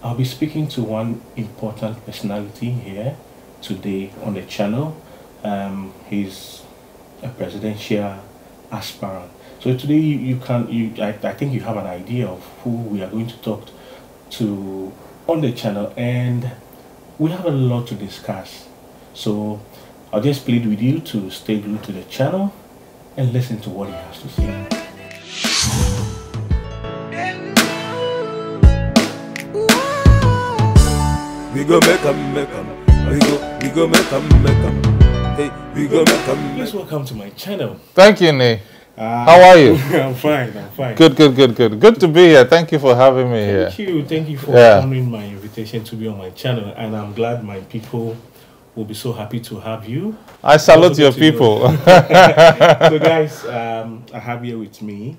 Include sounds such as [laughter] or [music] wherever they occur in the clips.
I'll be speaking to one important personality here today on the channel. Um, he's a presidential aspirant. So today you, you can you I, I think you have an idea of who we are going to talk to on the channel and we have a lot to discuss. So I'll just plead with you to stay glued to the channel and listen to what he has to say. We go make 'em, make 'em. We go, we go make 'em, make 'em. Hey, we go make 'em, Please welcome to my channel. Thank you, Nii. Uh, How are you? [laughs] I'm fine, I'm fine. Good, good, good, good. Good to be here. Thank you for having me here. Thank you, thank you for Yeah. honoring my invitation to be on my channel, and I'm glad my people will be so happy to have you. I salute your good to people. [laughs] [laughs] so, guys, um, I have here with me,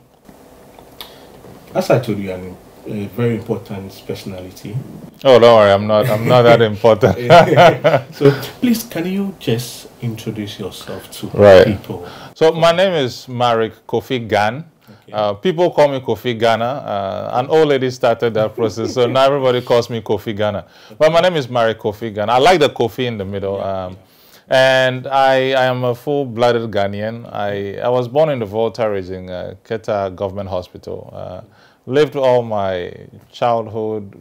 as I told you, an, a very important personality. oh, don't worry. I'm not. I'm not that [laughs] important. [laughs] so, please, can you just introduce yourself to Right. people? So my name is Marricke Kofi Gane. Okay. Uh, people call me Kofi Ghana. Uh, an old lady started that process, so now everybody calls me Kofi Ghana. But my name is Marricke Kofi Gane. I like the Kofi in the middle. Um, and I, I am a full-blooded Ghanaian. I, I was born in the Volta region, uh, Keta Government Hospital. Uh, lived all my childhood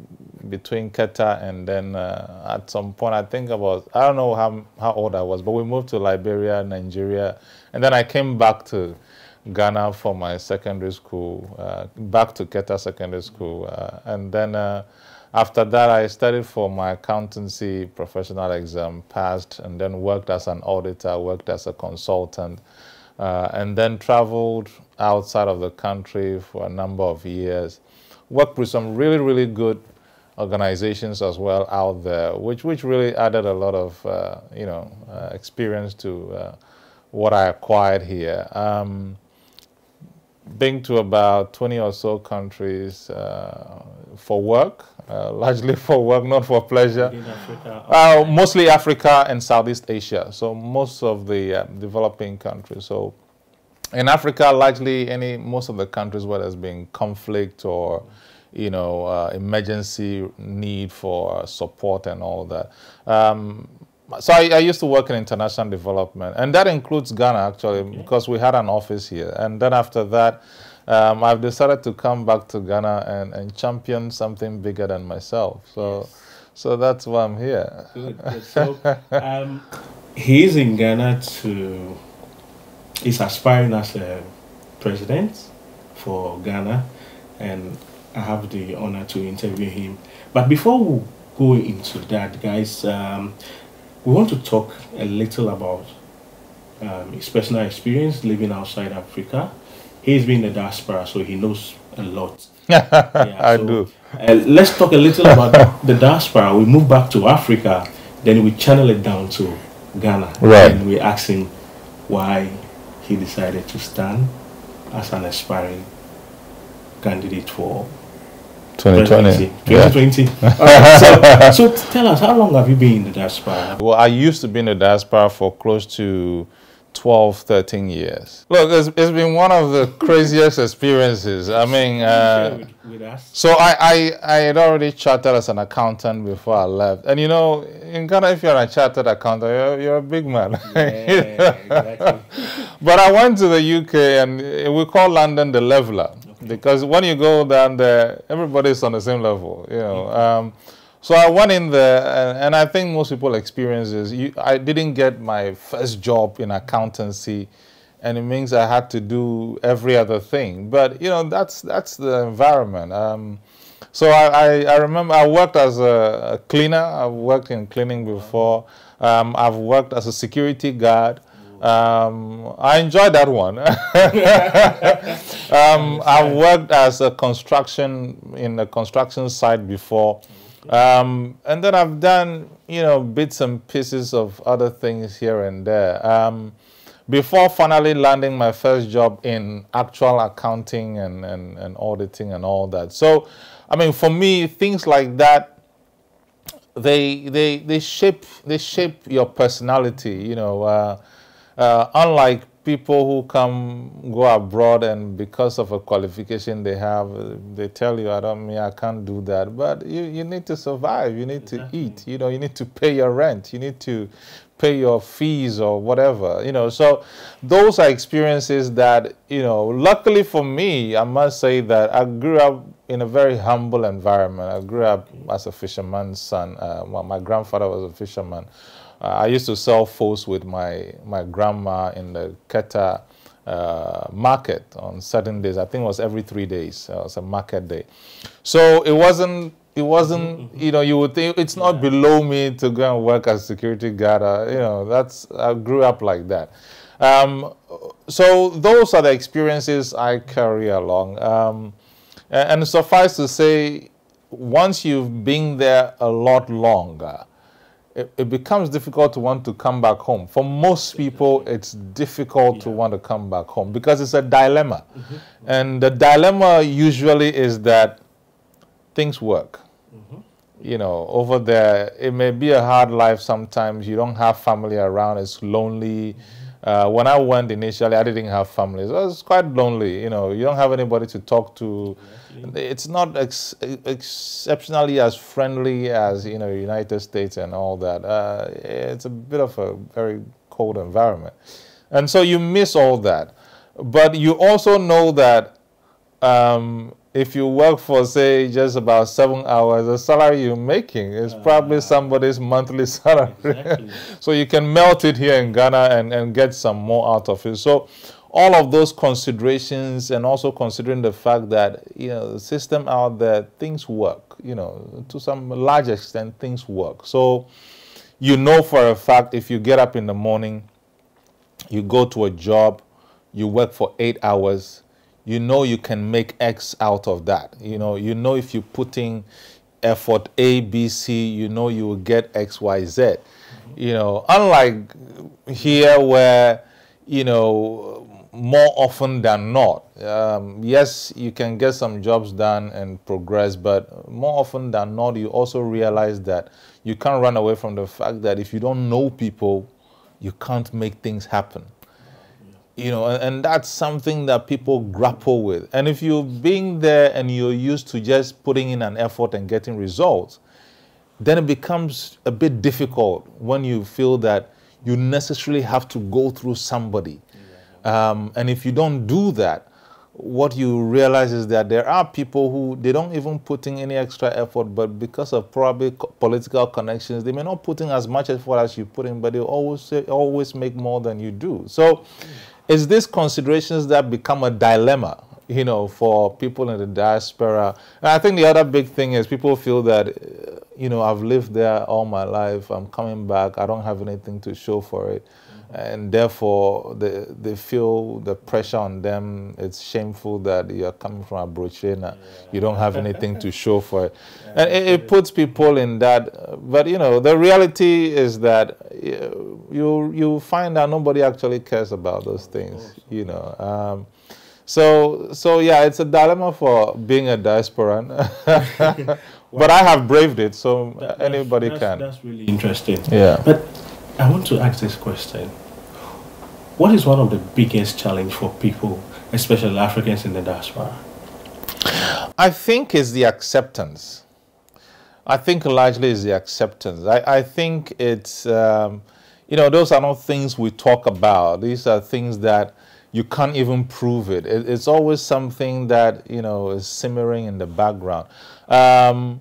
between Keta and then uh, at some point, I think about, I don't know how, how old I was, but we moved to Liberia, Nigeria, and then I came back to Ghana for my secondary school, uh, back to Keta Secondary School. Uh, and then uh, after that, I studied for my accountancy professional exam, passed, and then worked as an auditor, worked as a consultant, uh, and then traveled outside of the country for a number of years. Worked with some really, really good organizations as well out there, which, which really added a lot of, uh, you know, uh, experience to uh, what I acquired here. Um, been to about 20 or so countries uh, for work, uh, [laughs] largely for work, not for pleasure. Africa, Uh, mostly Africa and Southeast Asia, so most of the uh, developing countries. So in Africa, largely any most of the countries where there's been conflict or you know uh, emergency need for support and all that. Um, so I, I used to work in international development, and that includes Ghana actually, because we had an office here. And then after that, um, I've decided to come back to Ghana and, and champion something bigger than myself. So, so that's why I'm here. Good, [laughs] good. So, um, he's in Ghana to, he's aspiring as a president for Ghana, and I have the honor to interview him. But before we go into that, guys, um, we want to talk a little about um, his personal experience living outside Africa. He's been in the diaspora, so he knows a lot. [laughs] Yeah, I so, do. Uh, let's talk a little about the diaspora. We move back to Africa, then we channel it down to Ghana. Right. And we ask him why he decided to stand as an aspiring candidate for 2020. presidency. Yeah. 2020. [laughs] Alright, so, so tell us, how long have you been in the diaspora? Well, I used to be in the diaspora for close to 12, 13 years. Look, it's, it's been one of the craziest experiences. I mean, uh, with, with us. so I, I, I had already chartered as an accountant before I left. And you know, in Ghana, if you're a chartered accountant, you're, you're a big man. Yeah, exactly. [laughs] But I went to the UK and we call London the leveler because when you go down there, everybody's on the same level, you know. Um, so I went in there, and, and I think most people experience this. You, I didn't get my first job in accountancy, and it means I had to do every other thing. But you know, that's that's the environment. Um, so I, I, I remember I worked as a, a cleaner. I've worked in cleaning before. Um, I've worked as a security guard. Um, I enjoyed that one. [laughs] um, I've worked as a construction in a construction site before, um, and then I've done you know bits and pieces of other things here and there. Um, before finally landing my first job in actual accounting and, and, and auditing and all that. So, I mean, for me, things like that they they they shape they shape your personality. You know, uh, uh, unlike people who come go abroad and because of a qualification they have, uh, they tell you, I don't mean I can't do that. But you, you need to survive. You need to eat. You know, you need to pay your rent. You need to pay your fees or whatever. You know, so those are experiences that you know. Luckily for me, I must say that I grew up in a very humble environment. I grew up as a fisherman's son. Uh, well, my grandfather was a fisherman. Uh, I used to sell foods with my, my grandma in the Keta uh, market on certain days. I think it was every three days. Uh, it was a market day. So it wasn't, it wasn't, mm-hmm. you know, you would think it's not yeah. below me to go and work as security guard. Uh, you know, that's, I grew up like that. Um, so those are the experiences I carry along. Um, and, and suffice to say, once you've been there a lot longer, it, it, becomes difficult to want to come back home. For most people, it's difficult yeah. to want to come back home because it's a dilemma. Mm -hmm. And the dilemma usually is that things work. Mm -hmm. You know, over there, it may be a hard life sometimes. You don't have family around, it's lonely. Mm -hmm uh, when I went initially, I didn't have family. So it was quite lonely. You know, you don't have anybody to talk to. It's not ex exceptionally as friendly as you know United States and all that. Uh, it's a bit of a very cold environment, and so you miss all that. But you also know that um, if you work for, say, just about seven hours, the salary you're making is uh, probably somebody's monthly [laughs] salary. Exactly. so you can melt it here in Ghana and, and get some more out of it. So all of those considerations and also considering the fact that, you know, the system out there, things work, you know, to some large extent, things work. So you know for a fact if you get up in the morning, you go to a job, you work for eight hours, you know you can make X out of that. You know, you know if you put in effort A, B, C, you know you will get X, Y, Z. You know, unlike here where, you know, more often than not, um, yes, you can get some jobs done and progress, but more often than not, you also realize that you can't run away from the fact that if you don't know people, you can't make things happen you know, and, that's something that people grapple with. And if you're being there and you're used to just putting in an effort and getting results, then it becomes a bit difficult when you feel that you necessarily have to go through somebody. Um, and if you don't do that, what you realize is that there are people who they don't even put in any extra effort, but because of probably political connections, they may not put in as much effort as you put in, but they always always make more than you do. So it's these considerations that become a dilemma, you know, for people in the diaspora. And I think the other big thing is people feel that, uh, you know, I've lived there all my life, I'm coming back, I don't have anything to show for it. And therefore, they, they feel the pressure on them. It's shameful that you're coming from Aburokyire and yeah. you don't have anything to show for it. [laughs] Yeah, and it, it, puts people in that. But, you know, the reality is that you, you find that nobody actually cares about those things, you know. Um, so, so yeah, it's a dilemma for being a diasporan. [laughs] but I have braved it, so that, anybody that's, can. That's really interesting. Yeah. But I want to ask this question. What is one of the biggest challenge for people, especially Africans in the diaspora? I think is the acceptance. I think largely is the acceptance. I, I think it's, um, you know, those are not things we talk about. These are things that you can't even prove it. it it's always something that, you know, is simmering in the background. Um,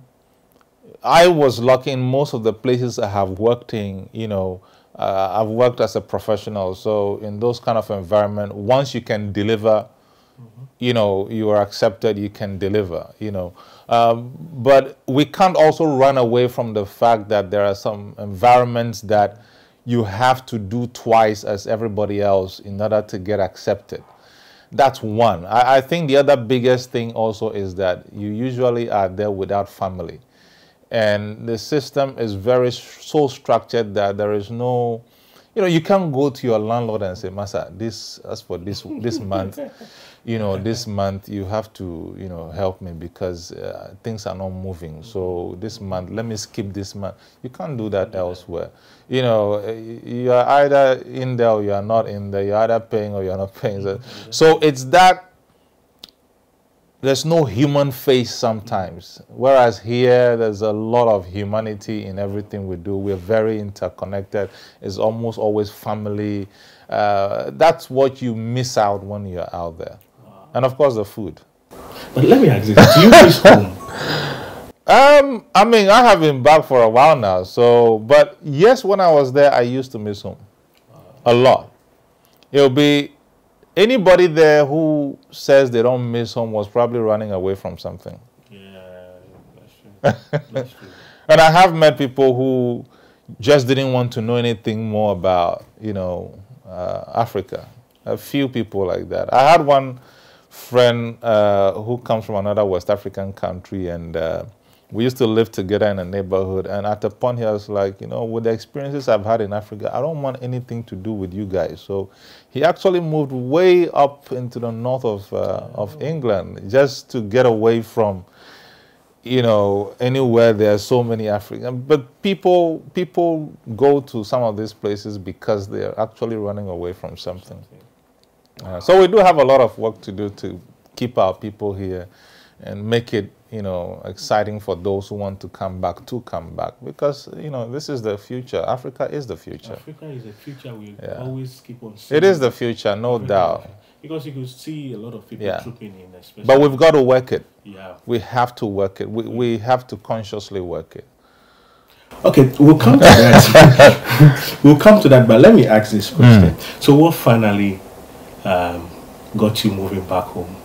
I was lucky in most of the places I have worked in, you know, uh, I've worked as a professional. So in those kind of environment, once you can deliver, mm -hmm. you know, you are accepted, you can deliver, you know. Um, but we can't also run away from the fact that there are some environments that you have to do twice as everybody else in order to get accepted. That's one. I, I think the other biggest thing also is that you usually are there without family. And the system is very so structured that there is no, you know, you can't go to your landlord and say, Master, this as for this this [laughs] month, you know, this month you have to, you know, help me because uh, things are not moving. So this month, let me skip this month. You can't do that elsewhere. You know, uh, you are either in there or you are not in there. You're either paying or you're not paying. So, so it's that there's no human face sometimes. Whereas here, there's a lot of humanity in everything we do. We're very interconnected. It's almost always family. Uh, that's what you miss out when you're out there. Wow. And of course, the food. But let me ask you, do you miss [laughs] home? Um, I mean, I have been back for a while now. So, but yes, when I was there, I used to miss home a lot. It'll be Anybody there who says they don't miss home was probably running away from something. Yeah, that's true. [laughs] That's true. and I have met people who just didn't want to know anything more about, you know, uh, Africa. A few people like that. I had one friend uh, who comes from another West African country, and uh, we used to live together in a neighborhood. And at the point, he was like, you know, with the experiences I've had in Africa, I don't want anything to do with you guys. So he actually moved way up into the north of, uh, of England just to get away from, you know, anywhere there are so many African. But people, people go to some of these places because they're actually running away from something. Uh, so we do have a lot of work to do to keep our people here and make it you know, exciting for those who want to come back to come back because you know this is the future. Africa is the future. Africa is the future. We yeah. always keep on. It is the future, no Africa doubt. Because you could see a lot of people yeah. trooping in, especially. But we've got to work it. Yeah. We have to work it. We we have to consciously work it. Okay, we'll come to that. [laughs] [laughs] we'll come to that, but let me ask this question. Mm. So, what finally um, got you moving back home?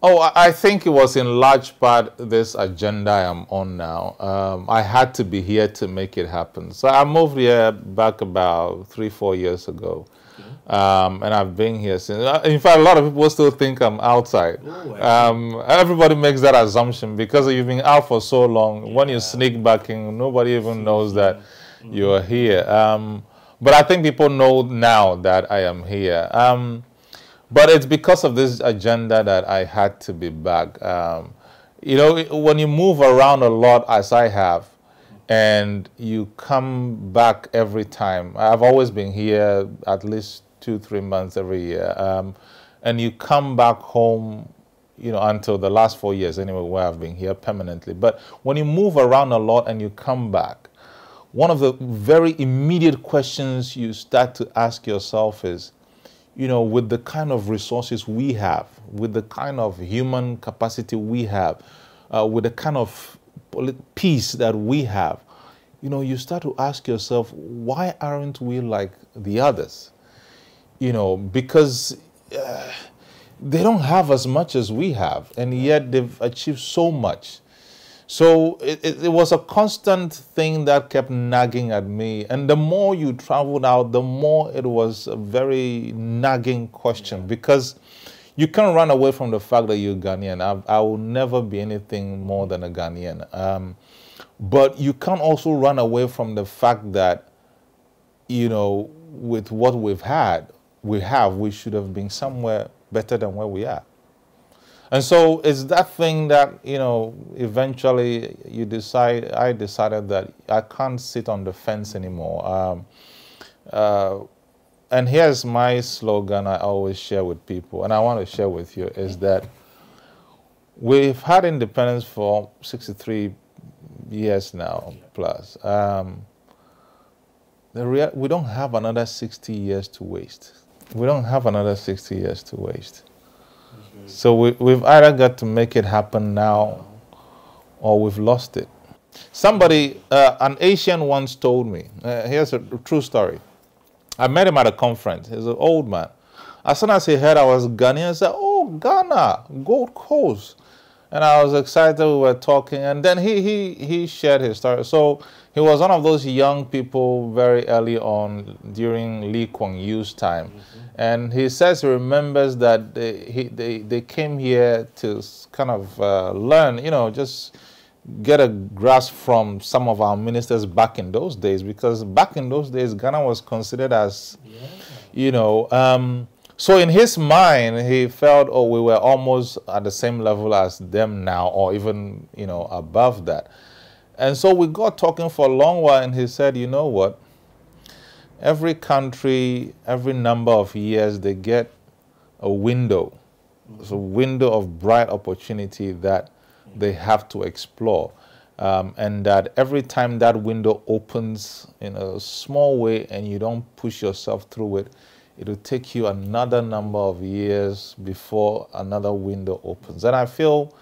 Oh, I think it was in large part this agenda I am on now. Um, I had to be here to make it happen. So I moved here back about three, four years ago. Um, and I've been here since. Uh, in fact, a lot of people still think I'm outside. Um, everybody makes that assumption because you've been out for so long. Yeah. When you sneak back in, nobody even knows that mm-hmm. you're here. Um, but I think people know now that I am here. Um, but it's because of this agenda that I had to be back. Um, you know, when you move around a lot, as I have, and you come back every time, I've always been here at least two, three months every year, um, and you come back home, you know, until the last four years anyway, where I've been here permanently. But when you move around a lot and you come back, one of the very immediate questions you start to ask yourself is, you know, with the kind of resources we have, with the kind of human capacity we have, uh, with the kind of peace that we have, you know, you start to ask yourself, why aren't we like the others? You know, because uh, they don't have as much as we have, and yet they've achieved so much. So it, it, it, was a constant thing that kept nagging at me. And the more you traveled out, the more it was a very nagging question because you can't run away from the fact that you're Ghanaian. I, I will never be anything more than a Ghanaian. Um, but you can't also run away from the fact that, you know, with what we've had, we have, we should have been somewhere better than where we are. And so it's that thing that, you know, eventually you decide, I decided that I can't sit on the fence anymore. Um, uh, and here's my slogan I always share with people, and I want to share with you, is that we've had independence for 63 years now plus. Um, we don't have another 60 years to waste. We don't have another 60 years to waste. So we, we've either got to make it happen now or we've lost it. Somebody, uh, an Asian once told me, uh, here's a true story. I met him at a conference. He's an old man. As soon as he heard I was Ghanaian, he said, oh, Ghana, Gold Coast. And I was excited, we were talking, and then he, he, he shared his story. So he was one of those young people very early on during Lee Kuan Yew's time. Mm -hmm. And he says he remembers that they, he, they, they came here to kind of uh, learn, you know, just get a grasp from some of our ministers back in those days because back in those days Ghana was considered as yeah. you know um, so in his mind he felt oh we were almost at the same level as them now or even you know above that and so we got talking for a long while and he said you know what every country every number of years they get a window it's a window of bright opportunity that they have to explore. Um, and that every time that window opens in a small way and you don't push yourself through it, it will take you another number of years before another window opens. And I feel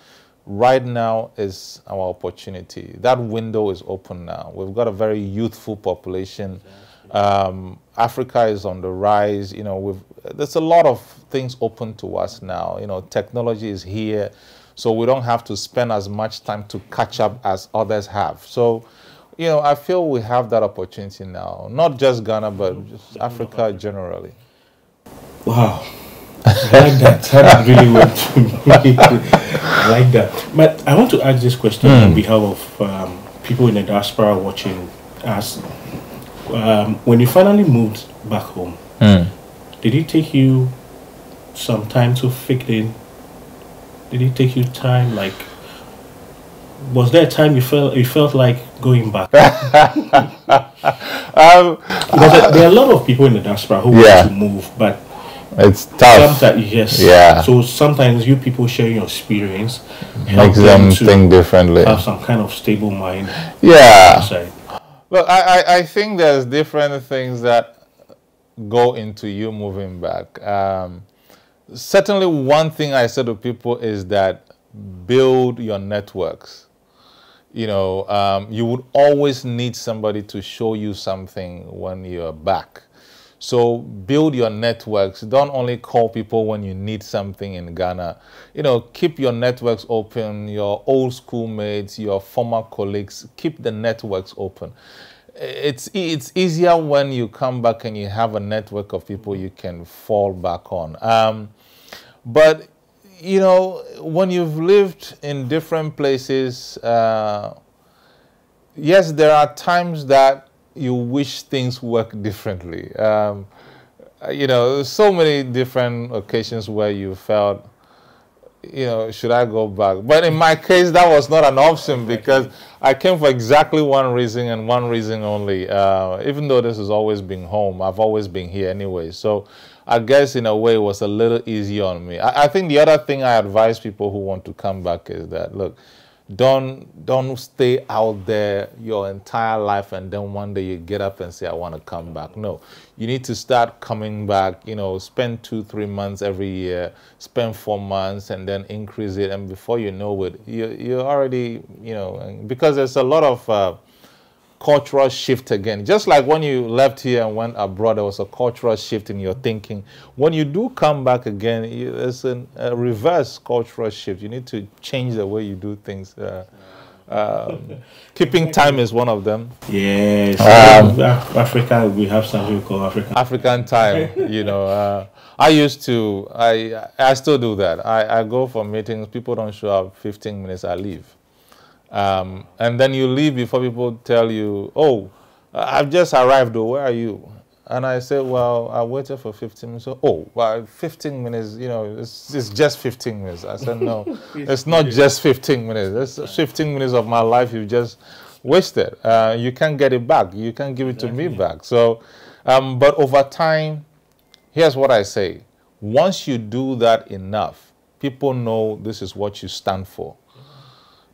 right now is our opportunity. That window is open now. We've got a very youthful population. Um, Africa is on the rise. You know, there's a lot of things open to us now. You know, technology is here. So we don't have to spend as much time to catch up as others have. So, you know, I feel we have that opportunity now, not just Ghana, but just Africa generally. Wow. Like that. That [laughs] really went to me. [laughs] Like that. But I want to ask this question mm. on behalf of um, people in the diaspora watching us. Um, when you finally moved back home, mm. did it take you some time to fit in did it take you time? Like, was there a time you felt you felt like going back? um, [laughs] because there are a lot of people in the diaspora who yeah. want to move, but it's tough. Sometimes, yes. Yeah. So sometimes you people sharing your experience makes them, them think differently. Have some kind of stable mind. Yeah. Look, I, I, I think there's different things that go into you moving back. Um, certainly one thing I say to people is that build your networks. You know, um, you would always need somebody to show you something when you're back. So build your networks. Don't only call people when you need something in Ghana. You know, keep your networks open, your old schoolmates, your former colleagues, keep the networks open. It's, it's easier when you come back and you have a network of people you can fall back on. Um, but, you know, when you've lived in different places, uh, yes, there are times that you wish things work differently. Um, you know, so many different occasions where you felt, you know, should I go back? But in my case, that was not an option because I came for exactly one reason and one reason only. Uh, even though this has always been home, I've always been here anyway. So I guess in a way it was a little easier on me. I, I, think the other thing I advise people who want to come back is that look, don't don't stay out there your entire life and then one day you get up and say I want to come back. No, you need to start coming back. You know, spend two three months every year, spend four months, and then increase it. And before you know it, you you already you know because there's a lot of uh, cultural shift again. Just like when you left here and went abroad, there was a cultural shift in your thinking. When you do come back again, it's an, a reverse cultural shift. You need to change the way you do things. Uh, um, [laughs] keeping time is one of them. Yes, um, Africa. We have something called African African time. [laughs] you know, uh, I used to. I I still do that. I, I go for meetings. People don't show up. Fifteen minutes. I leave. Um, and then you leave before people tell you, oh, I've just arrived, though, where are you? And I said, well, I waited for 15 minutes. So, oh, well, 15 minutes, you know, it's, it's just 15 minutes. I said, no, [laughs] it's not just 15 minutes. It's 15 minutes of my life you just wasted. Uh, you can't get it back. You can't give it to me back. So, um, but over time, here's what I say. Once you do that enough, people know this is what you stand for.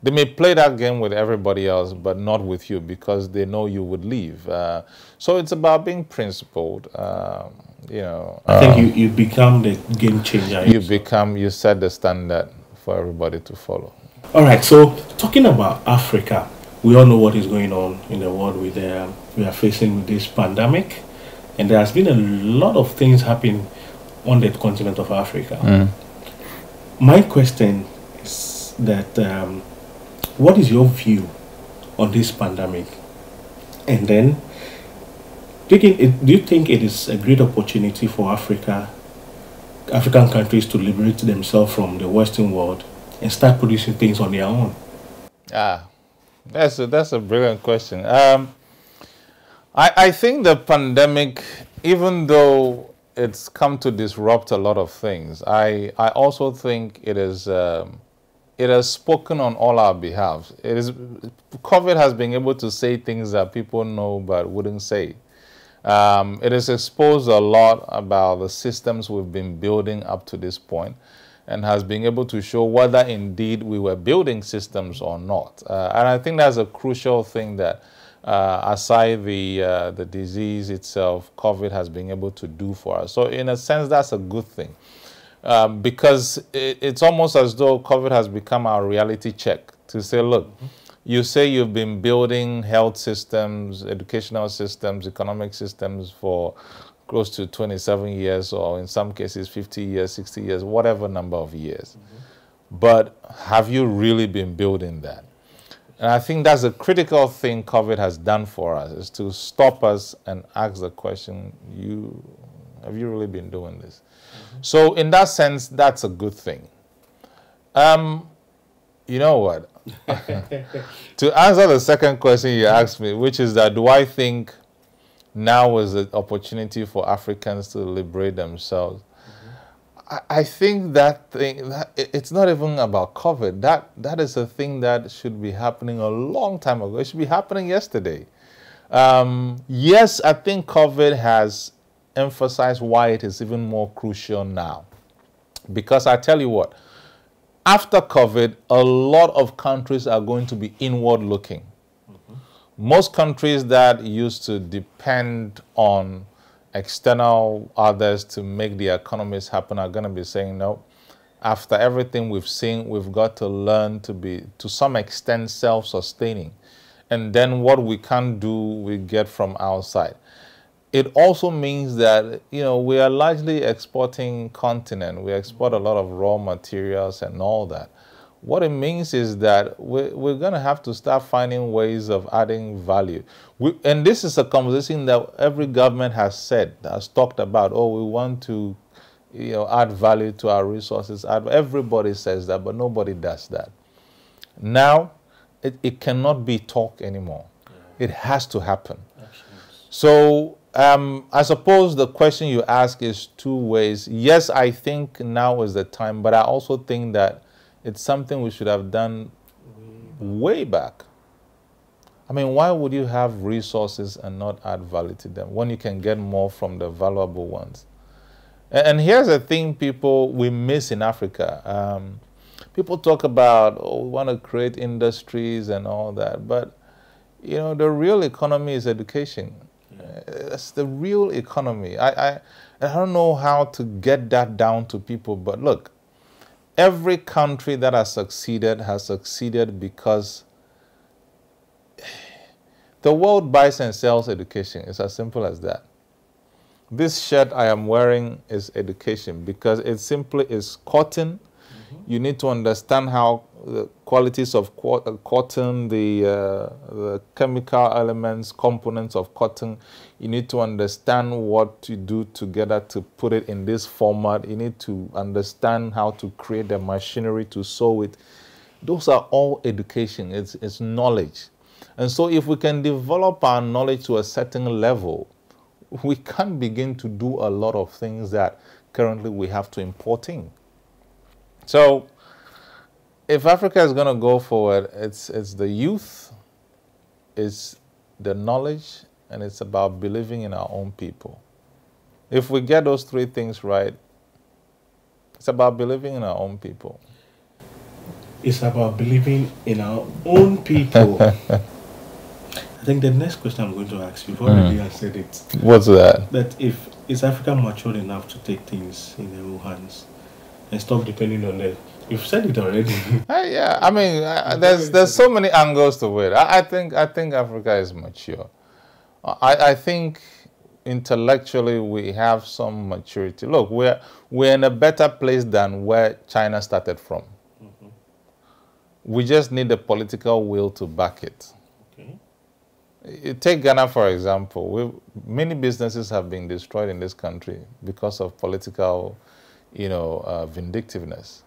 They may play that game with everybody else, but not with you because they know you would leave. Uh, so it's about being principled. Uh, you know, I think um, you, you become the game changer. You become, you set the standard for everybody to follow. All right. So talking about Africa, we all know what is going on in the world with uh, we are facing with this pandemic, and there has been a lot of things happening on the continent of Africa. Mm. My question is that. Um, what is your view on this pandemic? And then, do you, think it is a great opportunity for Africa, African countries to liberate themselves from the Western world and start producing things on their own? Ah, That's a, that's a brilliant question. Um, I, I think the pandemic, even though it's come to disrupt a lot of things, I, I also think it is um, it has spoken on all our behalf. It is COVID has been able to say things that people know but wouldn't say. Um, it has exposed a lot about the systems we've been building up to this point and has been able to show whether indeed we were building systems or not. Uh, and I think that's a crucial thing that uh, aside the, uh, the disease itself, COVID has been able to do for us. So in a sense, that's a good thing. Um, because it, it's almost as though COVID has become our reality check to say, look, mm -hmm. you say you've been building health systems, educational systems, economic systems for close to 27 years, or in some cases 50 years, 60 years, whatever number of years. Mm -hmm. But have you really been building that? And I think that's a critical thing COVID has done for us is to stop us and ask the question, you have you really been doing this? -hmm. So in that sense, that's a good thing. Um, you know what? [laughs] to answer the second question you asked me, which is that do I think now is the opportunity for Africans to liberate themselves? I think that thing, that, it's not even about COVID. That, that is a thing that should be happening a long time ago. It should be happening yesterday. Um, yes, I think COVID has emphasized why it is even more crucial now. Because I tell you what, after COVID, a lot of countries are going to be inward looking. Mm -hmm. Most countries that used to depend on external others to make the economies happen are going to be saying no. After everything we've seen, we've got to learn to be, to some extent, self-sustaining. And then what we can't do, we get from outside. It also means that, you know, we are largely exporting continent. We export a lot of raw materials and all that. What it means is that we're, we're going to have to start finding ways of adding value. We, and this is a conversation that every government has said, has talked about, oh, we want to you know, add value to our resources. Everybody says that, but nobody does that. Now, it, it cannot be talk anymore. It has to happen. Absolutely. So um, I suppose the question you ask is two ways. Yes, I think now is the time, but I also think that it's something we should have done way back. I mean, why would you have resources and not add value to them when you can get more from the valuable ones? And, and here's the thing people we miss in Africa. Um, people talk about, oh, we want to create industries and all that, but you know, the real economy is education. That's the real economy. I, I, I don't know how to get that down to people, but look, every country that has succeeded has succeeded because the world buys and sells education. It's as simple as that. This shirt I am wearing is education because it simply is cotton. You need to understand how the qualities of cotton, the, uh, the chemical elements, components of cotton. You need to understand what to do together to put it in this format. You need to understand how to create the machinery to sew it. Those are all education, it's, it's knowledge. And so if we can develop our knowledge to a certain level, we can begin to do a lot of things that currently we have to import in. So if Africa is going to go forward, it's, it's the youth, it's the knowledge, and it's about believing in our own people. If we get those three things right, it's about believing in our own people. It's about believing in our own people. [laughs] I think the next question I'm going to ask you, you've already mm. answered it. What's that? That if is Africa mature enough to take things in their own hands and stop depending on the You've said it already. [laughs] uh, yeah, I mean, there's there's so many angles to it. I, I, think I think Africa is mature. I, I think intellectually we have some maturity. Look, we're we're in a better place than where China started from. Mm -hmm. We just need the political will to back it. Okay. You take Ghana for example. We, many businesses have been destroyed in this country because of political, you know, uh, vindictiveness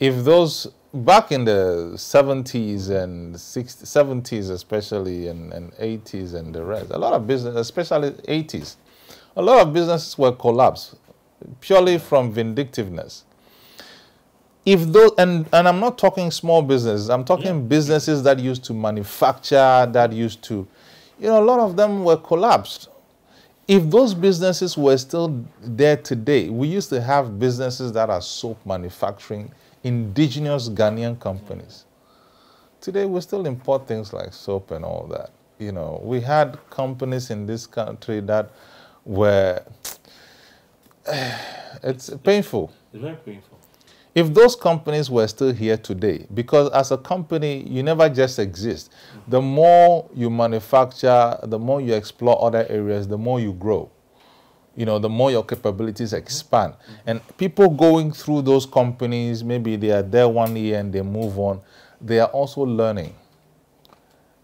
if those back in the 70s and 60s, 70s especially and, and 80s and the rest, a lot of business, especially 80s, a lot of businesses were collapsed purely from vindictiveness. If those, and, and I'm not talking small businesses, I'm talking yeah. businesses that used to manufacture, that used to, you know, a lot of them were collapsed. If those businesses were still there today, we used to have businesses that are soap manufacturing, indigenous Ghanaian companies. Today, we still import things like soap and all that. You know, we had companies in this country that were, [sighs] it's painful. It's very painful. If those companies were still here today, because as a company, you never just exist. The more you manufacture, the more you explore other areas, the more you grow you know, the more your capabilities expand. And people going through those companies, maybe they are there one year and they move on, they are also learning.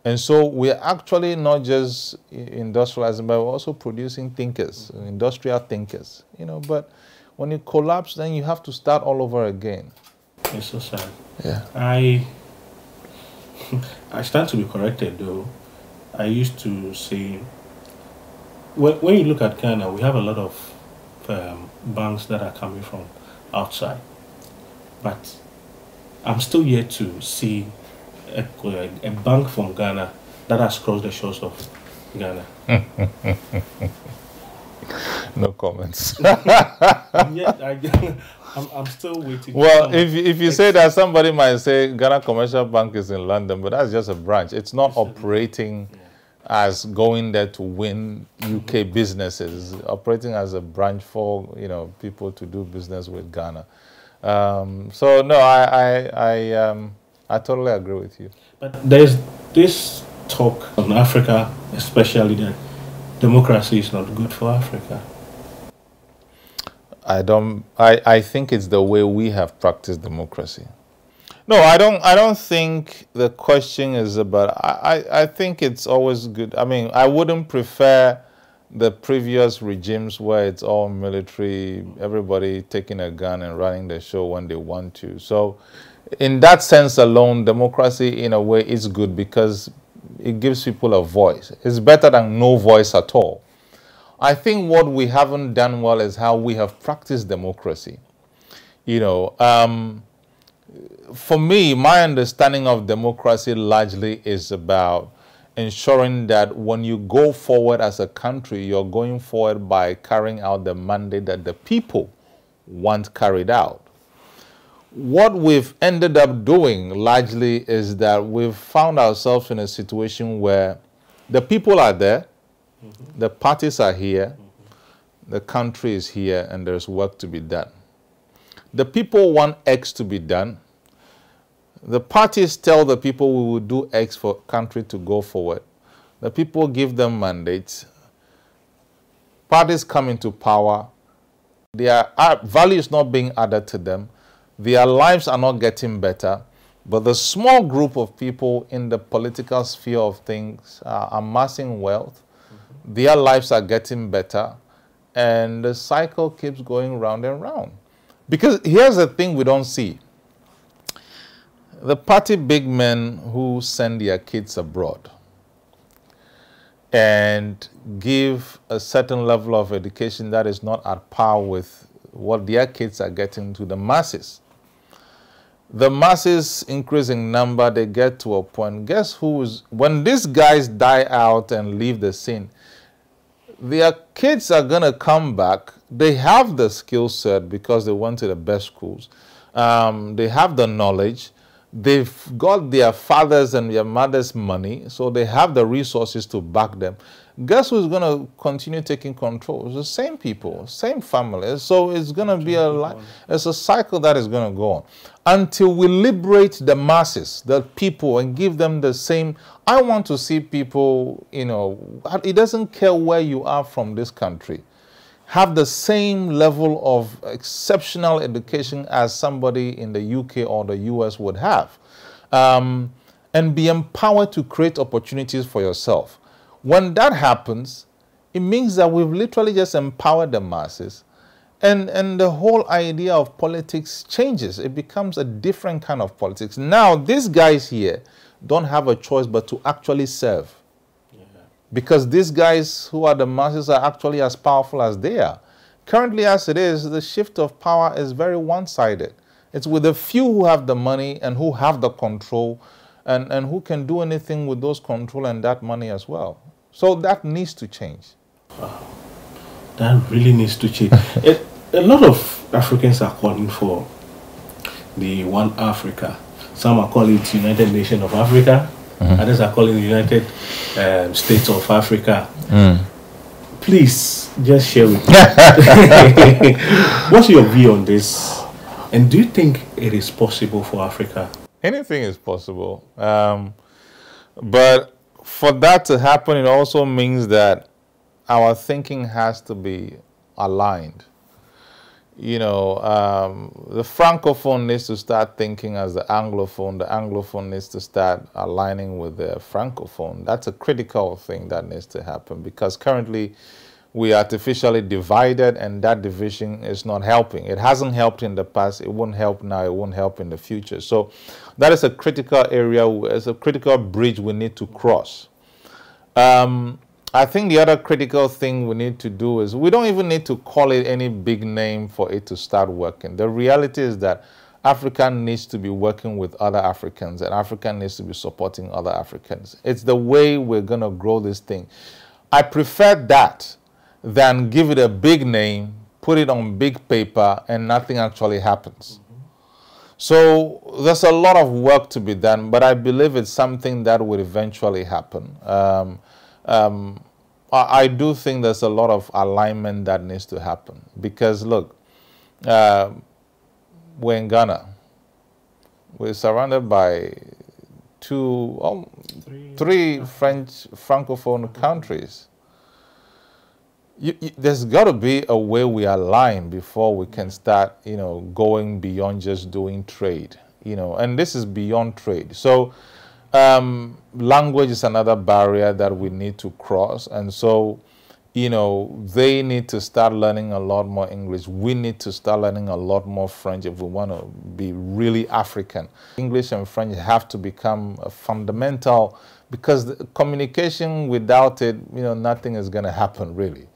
And so we're actually not just industrializing, but we're also producing thinkers, industrial thinkers, you know, but when you collapse, then you have to start all over again. It's so sad. Yeah. I, [laughs] I stand to be corrected though. I used to say when, when you look at Ghana, we have a lot of um, banks that are coming from outside, but I'm still yet to see a, a bank from Ghana that has crossed the shores of Ghana. [laughs] no comments. [laughs] I, I'm, I'm still waiting. Well, if, if you say that, somebody might say Ghana Commercial Bank is in London, but that's just a branch. It's not operating. Yeah as going there to win UK businesses, operating as a branch for you know people to do business with Ghana. Um, so no, I I I, um, I totally agree with you. But there's this talk on Africa, especially that democracy is not good for Africa. I don't. I I think it's the way we have practiced democracy. No, I don't. I don't think the question is about. I, I, I think it's always good. I mean, I wouldn't prefer the previous regimes where it's all military, everybody taking a gun and running the show when they want to. So, in that sense alone, democracy in a way is good because it gives people a voice. It's better than no voice at all. I think what we haven't done well is how we have practiced democracy. You know. Um, for me, my understanding of democracy largely is about ensuring that when you go forward as a country, you're going forward by carrying out the mandate that the people want carried out. What we've ended up doing largely is that we've found ourselves in a situation where the people are there. The parties are here, the country is here, and there's work to be done. The people want X to be done, the parties tell the people we will do X for country to go forward. The people give them mandates. Parties come into power. Their uh, values is not being added to them. Their lives are not getting better. But the small group of people in the political sphere of things are amassing wealth. Their lives are getting better. And the cycle keeps going round and round. Because here's the thing we don't see the party big men who send their kids abroad and give a certain level of education that is not at par with what their kids are getting to the masses. The masses increase in number, they get to a point. Guess who's, when these guys die out and leave the scene, their kids are going to come back. They have the skill set because they went to the best schools. Um, they have the knowledge They've got their fathers and their mothers' money, so they have the resources to back them. Guess who's going to continue taking control? It's the same people, same families. So it's going to be a it's a cycle that is going to go on until we liberate the masses, the people, and give them the same. I want to see people, you know, it doesn't care where you are from this country have the same level of exceptional education as somebody in the UK or the US would have. Um, and be empowered to create opportunities for yourself. When that happens, it means that we've literally just empowered the masses and and the whole idea of politics changes. It becomes a different kind of politics. Now these guys here don't have a choice but to actually serve. Because these guys who are the masses are actually as powerful as they are. Currently as it is the shift of power is very one-sided. It's with a few who have the money and who have the control and, and who can do anything with those control and that money as well so that needs to change that really needs to change. [laughs] it, a lot of Africans are calling for the One Africa. Some are calling it United Nation of Africa. Others are calling it United um, States of Africa. Please, just share with me. [laughs] What's your view on this? And do you think it is possible for Africa? anything is possible. Um, but for that to happen, it also means that our thinking has to be aligned. You know, um, the francophone needs to start thinking as the anglophone. The anglophone needs to start aligning with the francophone. That's a critical thing that needs to happen because currently we artificially divided and that division is not helping. It hasn't helped in the past, it won't help now, it won't help in the future. So that is a critical area, it's a critical bridge we need to cross. Um, I think the other critical thing we need to do is we don't even need to call it any big name for it to start working. The reality is that Africa needs to be working with other Africans and Africa needs to be supporting other Africans. It's the way we're going to grow this thing. I prefer that than give it a big name, put it on big paper, and nothing actually happens. So there's a lot of work to be done, but I believe it's something that will eventually happen. Um, um, I, I do think there's a lot of alignment that needs to happen because look, uh, we're in Ghana. We're surrounded by two, um, three French francophone countries. You, you, there's got to be a way we align before we can start, you know, going beyond just doing trade, you know, and this is beyond trade. So um, language is another barrier that we need to cross. And so, you know, they need to start learning a lot more English. We need to start learning a lot more French if we want to be really African. English and French have to become a fundamental because communication without it, you know, nothing is going to happen really.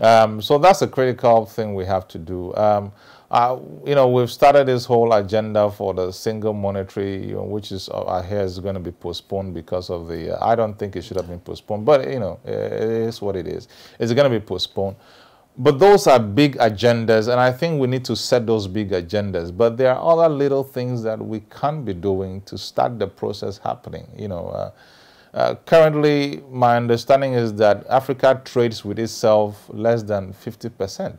Um, so that's a critical thing we have to do. Um, uh, you know, we've started this whole agenda for the single monetary, you know, which is uh, I hear is going to be postponed because of the. Uh, I don't think it should have been postponed, but you know, it is what it is. It's going to be postponed. But those are big agendas, and I think we need to set those big agendas. But there are other little things that we can be doing to start the process happening. You know. Uh, currently, my understanding is that Africa trades with itself less than 50%,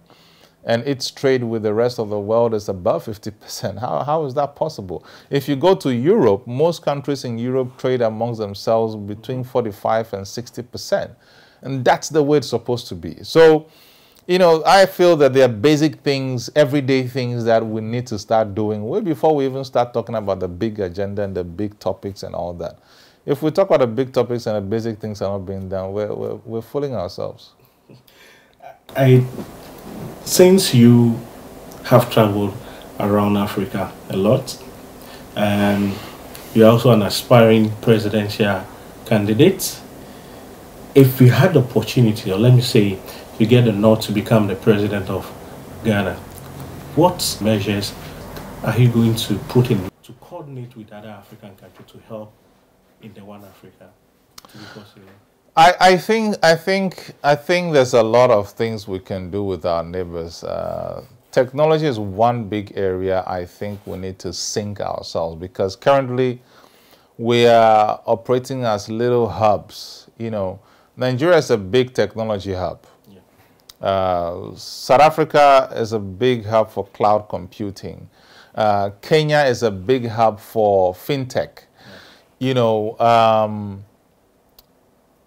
and its trade with the rest of the world is above 50%. How, how is that possible? If you go to Europe, most countries in Europe trade amongst themselves between 45 and 60%, and that's the way it's supposed to be. So, you know, I feel that there are basic things, everyday things that we need to start doing way before we even start talking about the big agenda and the big topics and all that if we talk about the big topics and the basic things are not being done, we're, we're, we're fooling ourselves. I, since you have traveled around Africa a lot, and you're also an aspiring presidential candidate, if you had the opportunity, or let me say, you get the nod to become the president of Ghana, what measures are you going to put in to coordinate with other African countries to help in the one Africa to be possible? I, I think I think I think there's a lot of things we can do with our neighbors. Uh, technology is one big area I think we need to sync ourselves because currently we are operating as little hubs. You know, Nigeria is a big technology hub. Uh, South Africa is a big hub for cloud computing. Uh, Kenya is a big hub for fintech you know, um,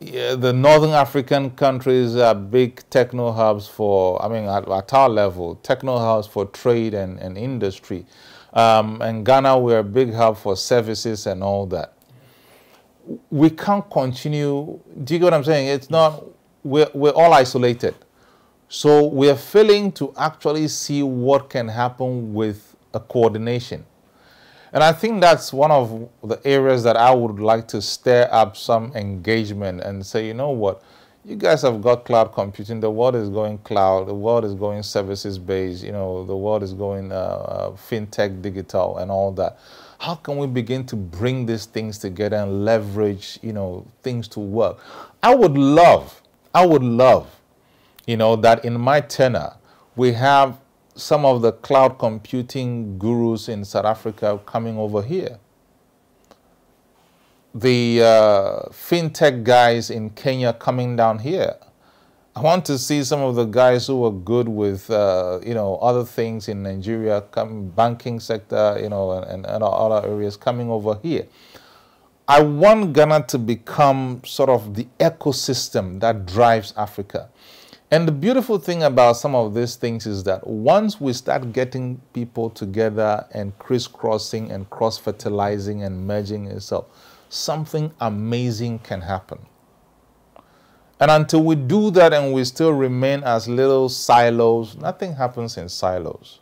the Northern African countries are big techno hubs for, I mean, at, at our level, techno hubs for trade and, and industry. Um, and Ghana, we're a big hub for services and all that. We can't continue, do you get what I'm saying? It's not, we're, we're all isolated. So we are failing to actually see what can happen with a coordination. And I think that's one of the areas that I would like to stir up some engagement and say, you know what, you guys have got cloud computing. The world is going cloud. The world is going services based. You know, the world is going uh, uh, fintech, digital, and all that. How can we begin to bring these things together and leverage, you know, things to work? I would love, I would love, you know, that in my tenure we have some of the cloud computing gurus in South Africa coming over here. The uh, fintech guys in Kenya coming down here. I want to see some of the guys who are good with, uh, you know, other things in Nigeria, come, banking sector, you know, and, and other areas coming over here. I want Ghana to become sort of the ecosystem that drives Africa. And the beautiful thing about some of these things is that once we start getting people together and crisscrossing and cross fertilizing and merging itself, something amazing can happen. And until we do that and we still remain as little silos, nothing happens in silos.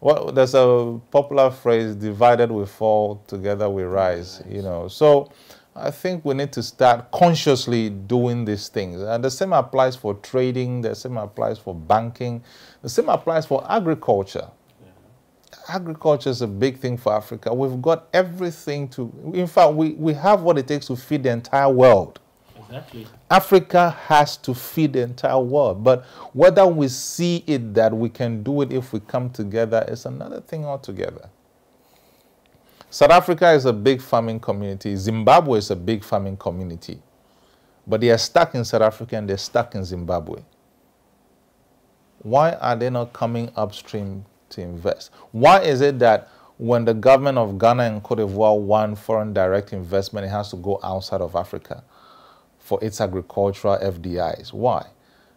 Well, there's a popular phrase, divided we fall, together we rise, you know. So I think we need to start consciously doing these things. And the same applies for trading, the same applies for banking, the same applies for agriculture. Yeah. Agriculture is a big thing for Africa. We've got everything to, in fact, we, we have what it takes to feed the entire world. Exactly. Africa has to feed the entire world. But whether we see it that we can do it if we come together is another thing altogether. South Africa is a big farming community. Zimbabwe is a big farming community. But they are stuck in South Africa and they're stuck in Zimbabwe. Why are they not coming upstream to invest? Why is it that when the government of Ghana and Cote d'Ivoire want foreign direct investment, it has to go outside of Africa for its agricultural FDIs? Why?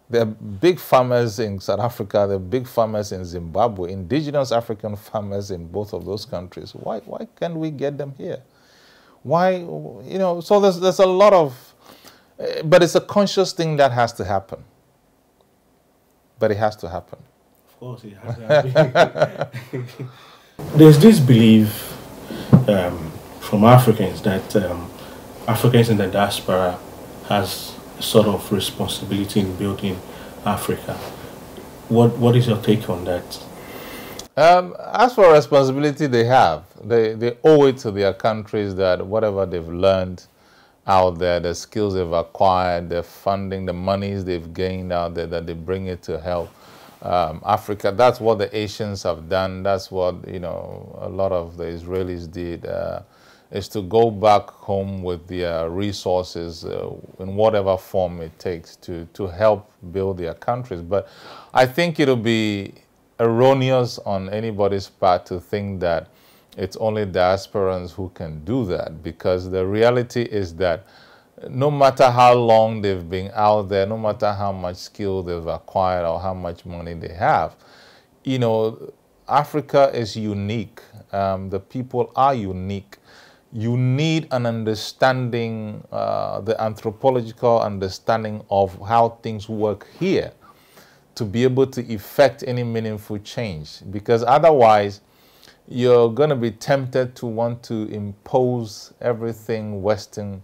There are big farmers in South Africa, there are big farmers in Zimbabwe, indigenous African farmers in both of those countries. Why, why can't we get them here? Why, you know, so there's, there's a lot of, uh, but it's a conscious thing that has to happen. But it has to happen. Of course, it has to happen. [laughs] there's this belief um, from Africans that um, Africans in the diaspora has sort of responsibility in building Africa. What What is your take on that? Um, as for responsibility, they have. They they owe it to their countries that whatever they've learned out there, the skills they've acquired, the funding, the monies they've gained out there, that they bring it to help um, Africa. That's what the Asians have done. That's what you know a lot of the Israelis did. Uh, is to go back home with their resources uh, in whatever form it takes to, to help build their countries. But I think it'll be erroneous on anybody's part to think that it's only diasporans who can do that because the reality is that no matter how long they've been out there, no matter how much skill they've acquired or how much money they have, you know, Africa is unique. Um, the people are unique you need an understanding, uh, the anthropological understanding of how things work here to be able to effect any meaningful change. Because otherwise, you're going to be tempted to want to impose everything Western.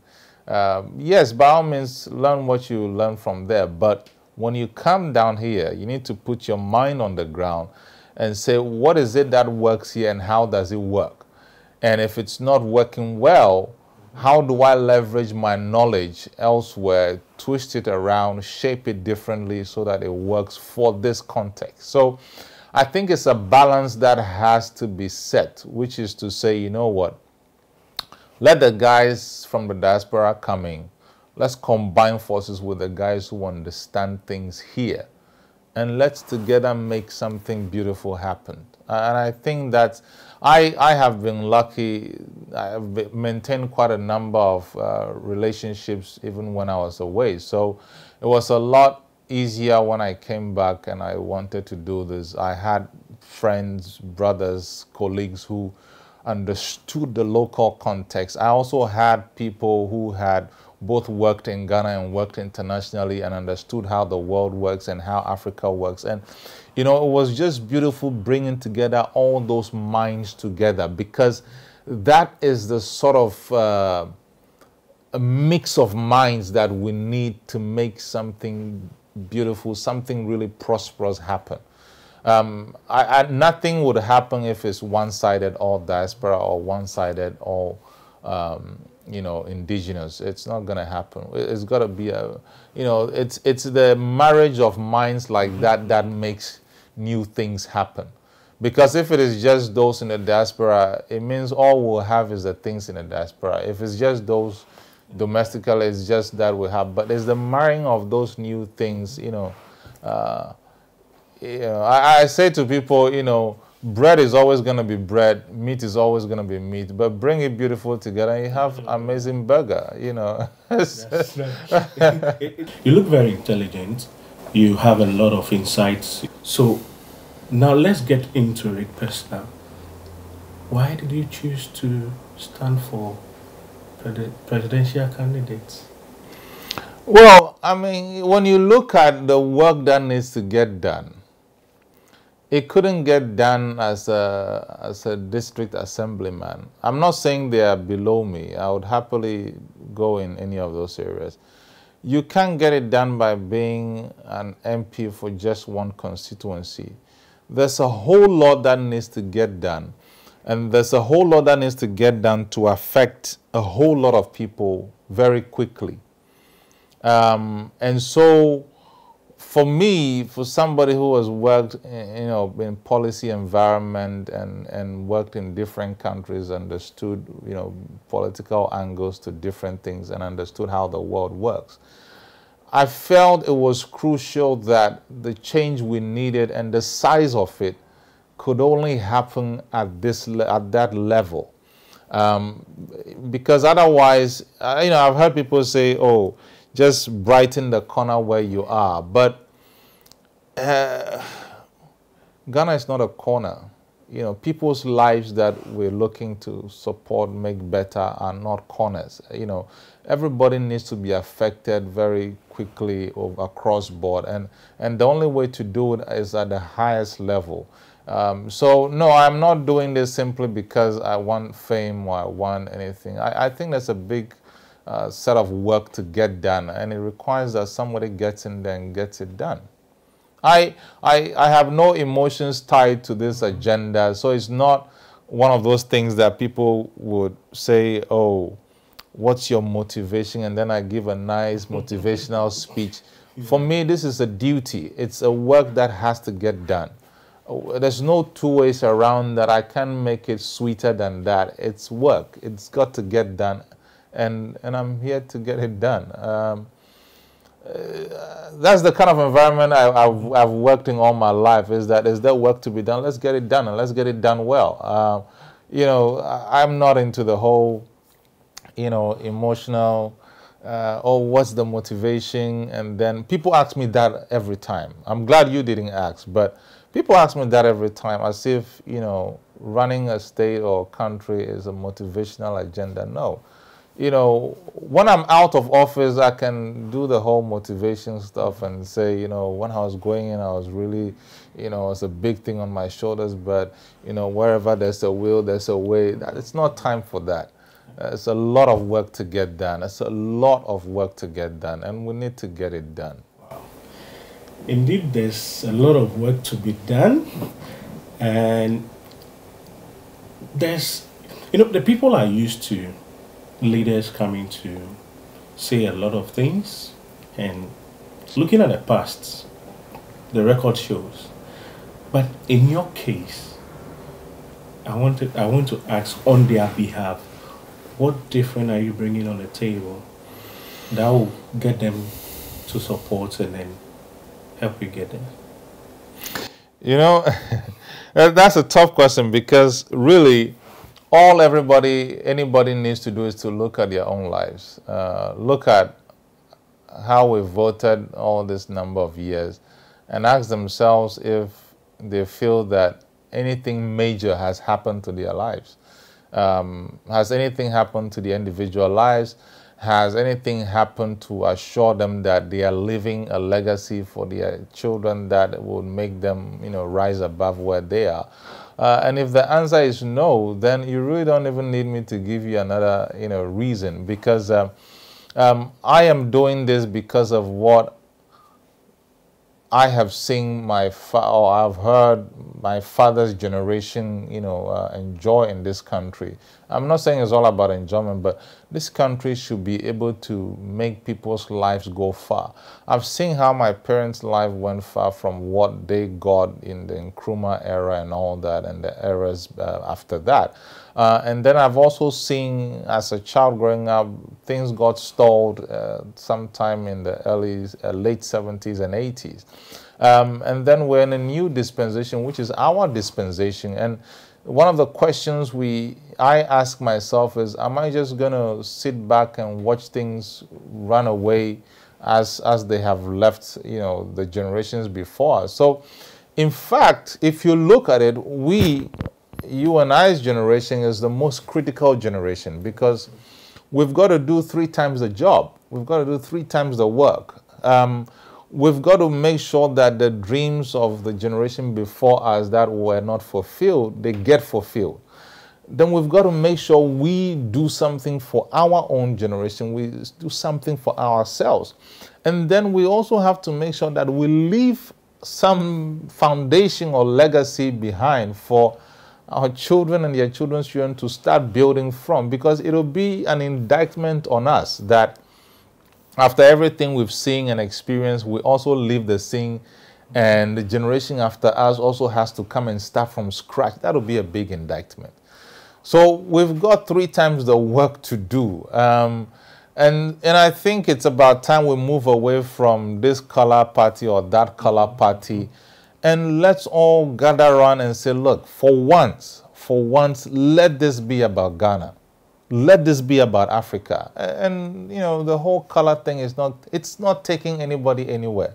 Uh, yes, by all means, learn what you learn from there. But when you come down here, you need to put your mind on the ground and say, what is it that works here and how does it work? And if it's not working well, how do I leverage my knowledge elsewhere, twist it around, shape it differently so that it works for this context? So I think it's a balance that has to be set, which is to say, you know what? Let the guys from the diaspora come in. Let's combine forces with the guys who understand things here. And let's together make something beautiful happen. And I think that I, I have been lucky. I have maintained quite a number of uh, relationships even when I was away. So it was a lot easier when I came back and I wanted to do this. I had friends, brothers, colleagues who understood the local context. I also had people who had both worked in Ghana and worked internationally and understood how the world works and how Africa works. And, you know, it was just beautiful bringing together all those minds together because that is the sort of uh, a mix of minds that we need to make something beautiful, something really prosperous happen. Um, I, I, nothing would happen if it's one-sided all diaspora or one-sided all, um, you know, indigenous. It's not going to happen. It's got to be a, you know, it's it's the marriage of minds like that that makes new things happen. Because if it is just those in the diaspora, it means all we'll have is the things in the diaspora. If it's just those domestically, it's just that we have. But it's the marrying of those new things, you know. Uh, you know I, I say to people, you know, bread is always going to be bread, meat is always going to be meat, but bring it beautiful together and you have amazing burger, you know. [laughs] [laughs] you look very intelligent. You have a lot of insights. So now let's get into it personal. Why did you choose to stand for presidential candidates? Well, I mean, when you look at the work that needs to get done, it couldn't get done as a, as a district assemblyman. I'm not saying they are below me. I would happily go in any of those areas. You can't get it done by being an MP for just one constituency. There's a whole lot that needs to get done. And there's a whole lot that needs to get done to affect a whole lot of people very quickly. Um, and so for me, for somebody who has worked, you know, in policy environment and, and worked in different countries, understood, you know, political angles to different things and understood how the world works, I felt it was crucial that the change we needed and the size of it could only happen at this at that level, um, because otherwise, you know, I've heard people say, "Oh, just brighten the corner where you are," but [sighs] Ghana is not a corner. You know, people's lives that we're looking to support, make better, are not corners. You know, everybody needs to be affected very quickly across board, and and the only way to do it is at the highest level. Um, so no, I'm not doing this simply because I want fame or I want anything. I, I think there's a big uh, set of work to get done, and it requires that somebody gets in there and gets it done. I, I, I have no emotions tied to this agenda, so it's not one of those things that people would say, oh, what's your motivation? And then I give a nice motivational speech. For me, this is a duty. It's a work that has to get done. There's no two ways around that. I can't make it sweeter than that. It's work. It's got to get done. And, and I'm here to get it done. Um, that's the kind of environment I, have I've worked in all my life is that is there work to be done. Let's get it done and let's get it done well. Uh, you know I'm not into the whole you know emotional uh, or oh, what's the motivation? And then people ask me that every time. I'm glad you didn't ask but people ask me that every time as if you know running a state or country is a motivational agenda. No you know, when I'm out of office, I can do the whole motivation stuff and say, you know, when I was going in, I was really, you know, it's a big thing on my shoulders. But, you know, wherever there's a will, there's a way. It's not time for that. Uh, it's a lot of work to get done. It's a lot of work to get done, and we need to get it done. Wow. Indeed, there's a lot of work to be done, and there's, you know, the people are used to leaders coming to say a lot of things and looking at the past, the record shows. But in your case, I want to, I want to ask on their behalf, what different are you bringing on the table that will get them to support and then help you get there? You know, [laughs] that's a tough question because really all everybody, anybody needs to do is to look at their own lives. Uh, look at how we voted all this number of years and ask themselves if they feel that anything major has happened to their lives. Um, has anything happened to the individual lives? Has anything happened to assure them that they are leaving a legacy for their children that will make them, you know, rise above where they are? Uh, and if the answer is no, then you really don't even need me to give you another, you know, reason. Because uh, um, I am doing this because of what I have seen my fa- or I've heard my father's generation, you know, uh, enjoy in this country. I'm not saying it's all about enjoyment, but this country should be able to make people's lives go far. I've seen how my parents' life went far from what they got in the Nkrumah era and all that, and the eras uh, after that. Uh, and then I've also seen, as a child growing up, things got stalled uh, sometime in the early, uh, late 70s and 80s. Um, and then we're in a new dispensation, which is our dispensation. And one of the questions we I ask myself is, am I just going to sit back and watch things run away as as they have left, you know, the generations before us? So, in fact, if you look at it, we you and I's generation is the most critical generation because we've got to do three times the job. We've got to do three times the work. Um, we've got to make sure that the dreams of the generation before us that were not fulfilled, they get fulfilled. Then we've got to make sure we do something for our own generation. We do something for ourselves. And then we also have to make sure that we leave some foundation or legacy behind for our children and their children's children to start building from because it'll be an indictment on us that after everything we've seen and experienced, we also live the same and the generation after us also has to come and start from scratch. That'll be a big indictment. So we've got three times the work to do. Um, and, and I think it's about time we move away from this color party or that color party and let's all gather around and say, look, for once, for once, let this be about Ghana. Let this be about Africa. And, you know, the whole color thing is not, it's not taking anybody anywhere.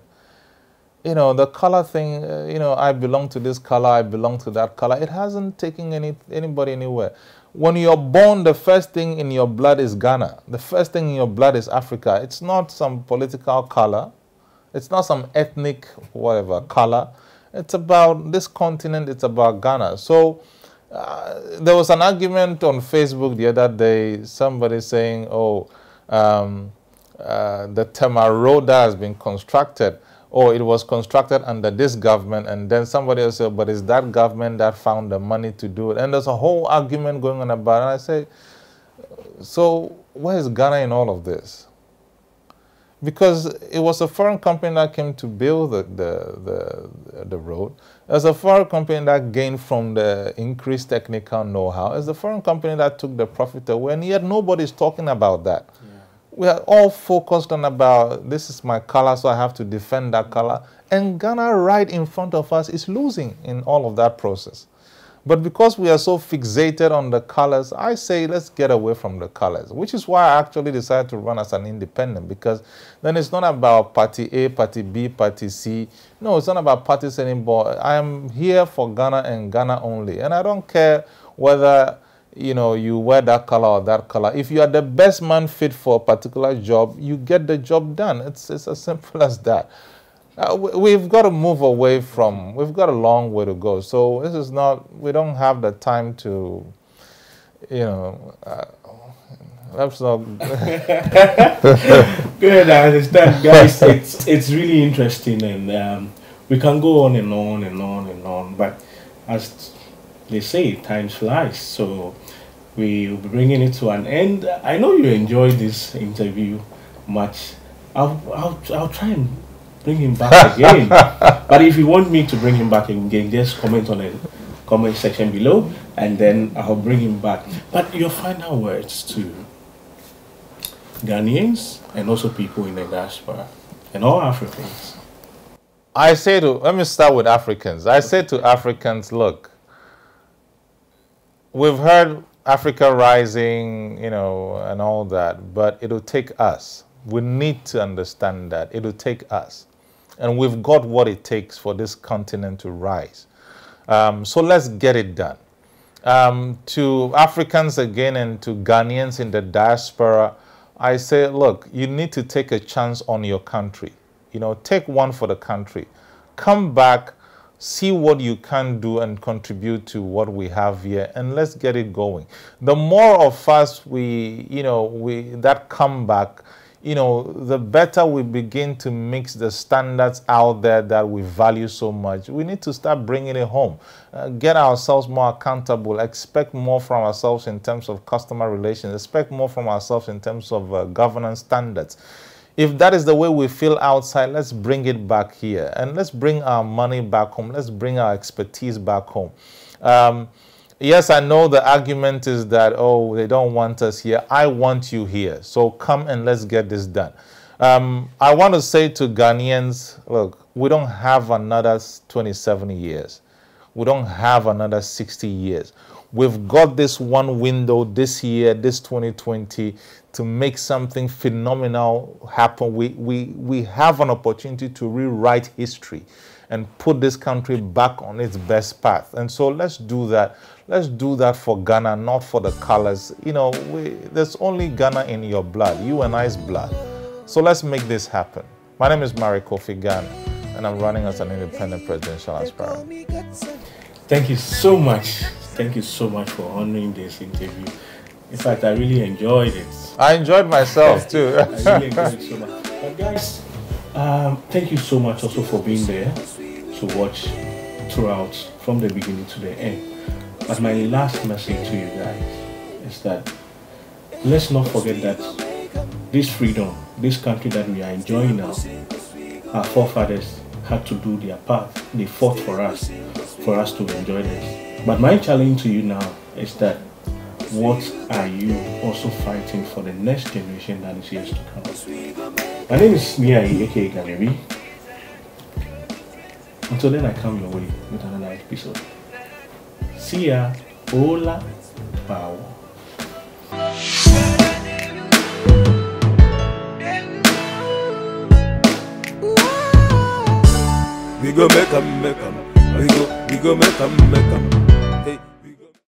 You know, the color thing, uh, you know, I belong to this color, I belong to that color. It hasn't taken any, anybody anywhere. When you're born, the first thing in your blood is Ghana. The first thing in your blood is Africa. It's not some political color. It's not some ethnic, whatever, color it's about this continent, it's about Ghana. So uh, there was an argument on Facebook the other day, somebody saying, oh, um, uh, the Tema Road has been constructed, or oh, it was constructed under this government, and then somebody else said, but it's that government that found the money to do it. And there's a whole argument going on about it. And I say, so where is Ghana in all of this? Because it was a foreign company that came to build the, the, the, the road. As a foreign company that gained from the increased technical know-how. As a foreign company that took the profit away, and yet nobody's talking about that. Yeah. We are all focused on about, this is my color, so I have to defend that color. And Ghana right in front of us is losing in all of that process. But because we are so fixated on the colors, I say let's get away from the colors, which is why I actually decided to run as an independent because then it's not about party A, party B, party C. No, it's not about parties anymore. I am here for Ghana and Ghana only. And I don't care whether you know you wear that color or that color. If you are the best man fit for a particular job, you get the job done. It's, it's as simple [laughs] as that. Uh, we've got to move away from, we've got a long way to go. So this is not, we don't have the time to, you know, uh, that's not. [laughs] Good, I understand, guys. It's, it's really interesting and um, we can go on and on and on and on. But as they say, time flies. So we will be bringing it to an end. I know you enjoyed this interview much. I'll, I'll, I'll try and bring him back again. [laughs] but if you want me to bring him back again, just comment on the comment section below and then I'll bring him back. But your final words to Ghanaians and also people in the diaspora and all Africans. I say to, let me start with Africans. I say to Africans, look, we've heard Africa rising, you know, and all that, but it'll take us. We need to understand that it'll take us. And we've got what it takes for this continent to rise. Um, so let's get it done. Um, to Africans again and to Ghanaians in the diaspora, I say, look, you need to take a chance on your country. You know, take one for the country. Come back, see what you can do and contribute to what we have here, and let's get it going. The more of us we, you know, we that come back, you know, the better we begin to mix the standards out there that we value so much. We need to start bringing it home, uh, get ourselves more accountable, expect more from ourselves in terms of customer relations, expect more from ourselves in terms of uh, governance standards. If that is the way we feel outside, let's bring it back here and let's bring our money back home. Let's bring our expertise back home. Um, Yes, I know the argument is that, oh, they don't want us here. I want you here. So come and let's get this done. Um, I want to say to Ghanaians, look, we don't have another 27 years. We don't have another 60 years. We've got this one window this year, this 2020, to make something phenomenal happen. We, we, we have an opportunity to rewrite history and put this country back on its best path. And so let's do that. Let's do that for Ghana, not for the colors. You know, we, there's only Ghana in your blood, you and I's blood. So let's make this happen. My name is Marricke Kofi Gane, and I'm running as an independent presidential aspirant. Thank you so much. Thank you so much for honoring this interview. In fact, I really enjoyed it. I enjoyed myself [laughs] too. I really enjoyed it so much. But guys, um, thank you so much also for being there to watch throughout from the beginning to the end. But my last message to you guys is that let's not forget that this freedom, this country that we are enjoying now, our forefathers had to do their part. They fought for us, for us to enjoy this. But my challenge to you now is that what are you also fighting for the next generation that is yet to come? My name is Nii Ayi, aka Galeri. Until then, I come your way with another episode. Ya. Hola. Wow. We go make 'em, make 'em. We go, we go make 'em, make 'em.